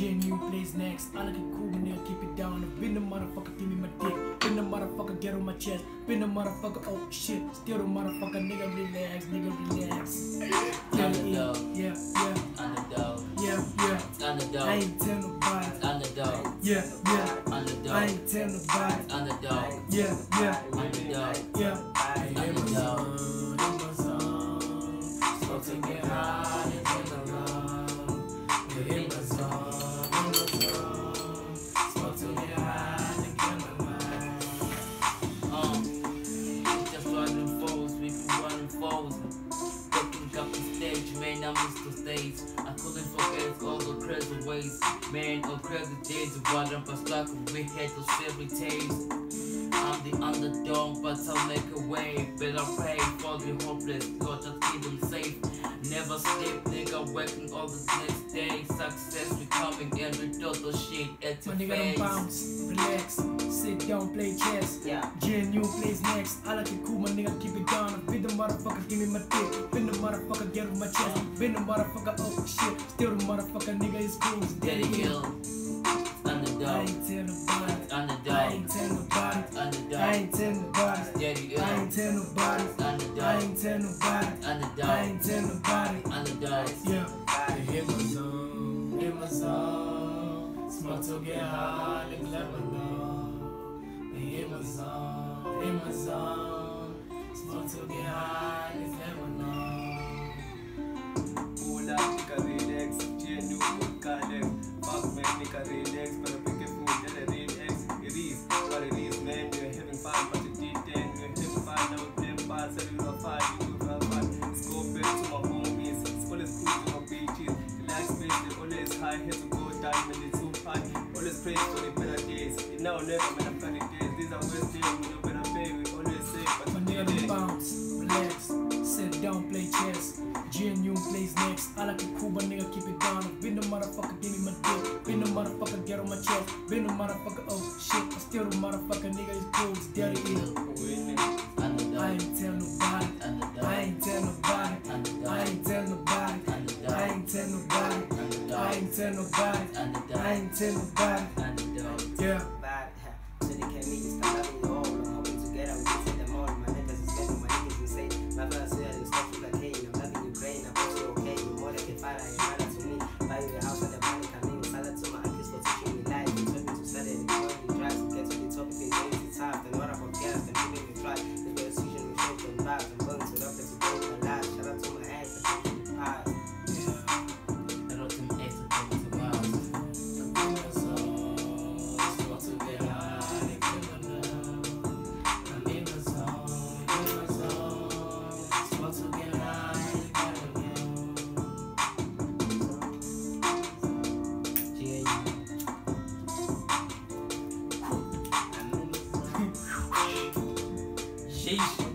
GNU plays next. I like it cool when nigga keep it down. I've been the motherfucker, give me my dick. Been the motherfucker, get on my chest. Been the motherfucker, oh shit. Still the motherfucker, nigga relax, nigga relax. Yeah, yeah, Underdog. yeah, yeah, Underdog. yeah, yeah. I Underdog. ain't tell nobody. Underdog. Yeah, yeah. Underdog. I ain't tell nobody. Underdog. Yeah, yeah, Underdog. yeah. Man, I miss the stage. I couldn't forget all the crazy ways. Man, on crazy days, what I'm stuck, we had those fairy tales. I'm the underdog, but I'll make a way. Better pray for the hopeless, Lord, just keep them safe. Never sleep, nigga, working all the next day. Success, we coming and we do the shit at your face. bounce, relax, sit down, play chess. Yeah. GNU plays next. I like it cool, my nigga, keep it down. I've been the motherfucker, give me my dick. Been the motherfucker, get on my chest. Been the motherfucker, oh shit. Still the motherfucker, nigga is cool. Daddy Daddy Hill, I underdog, ain't tell nobody. I underdog, ain't tell nobody. I underdog, ain't tell nobody. Daddy I Hill, ain't tell nobody. I underdog, ain't tell nobody. I underdog, ain't tell nobody. underdog. Yeah. I Hit my zone, hit my zone. Smoke to get high, like Lebanon. Hit hit my zone. Smoke to get high, like Lebanon. Pull up, nika relax, GNU full connect. Fuck man, nika relax, but I pick a food that I relax. It is what it is, man. We're having fun, but you did then. We're having fun now, them parts, and we're fun, you do have fun. Let's go back to my homies. It's always cool to my beaches. Relax, man, they always high, here to go down, man, it's too high. Always pray for the better days. You know, never, man, I'm funny days. These are worst days, we know better pay. We always say, but My nigga don't bounce, relax, sit down, play chess. GNU plays next. I like it cool, but nigga keep it down. Been the motherfucker, give me my dick. Been the motherfucker, get on my chest. Been the motherfucker, oh shit. I still the motherfucker, nigga is cool. It's daddy ill. winning. I ain't tell nobody. I ain't tell nobody. I ain't tell nobody. I ain't tell nobody. I ain't tell nobody. I ain't tell nobody. Yeah. Que isso?